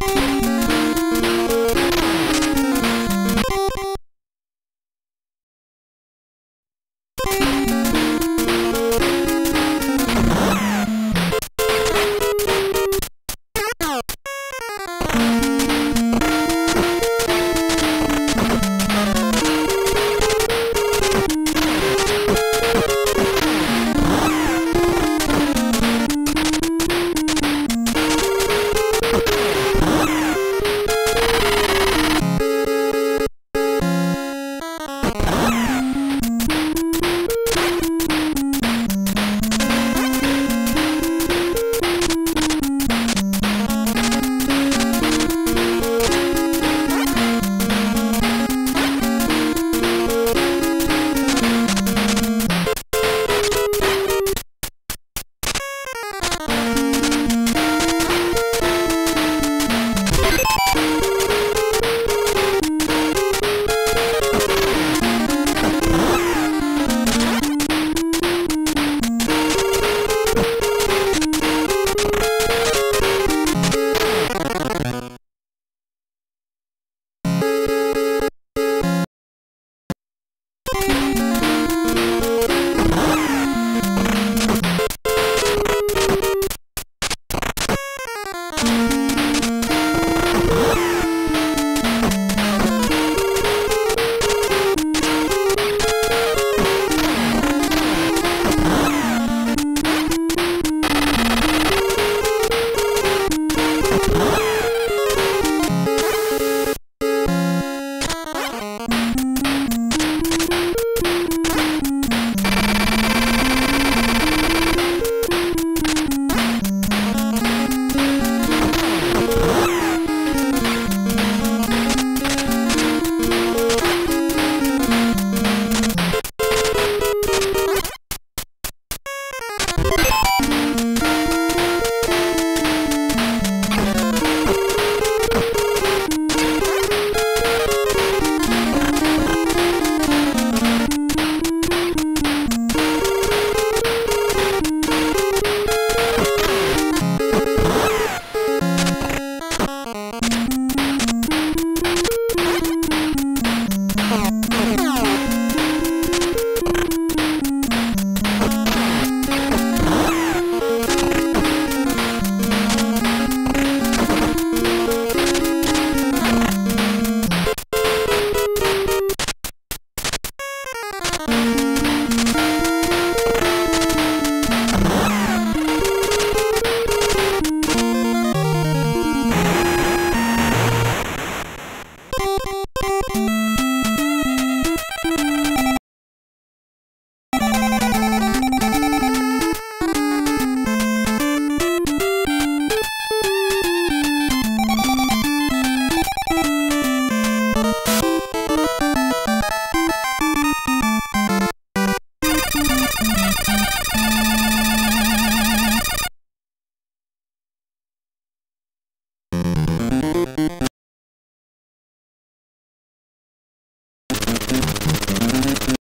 you.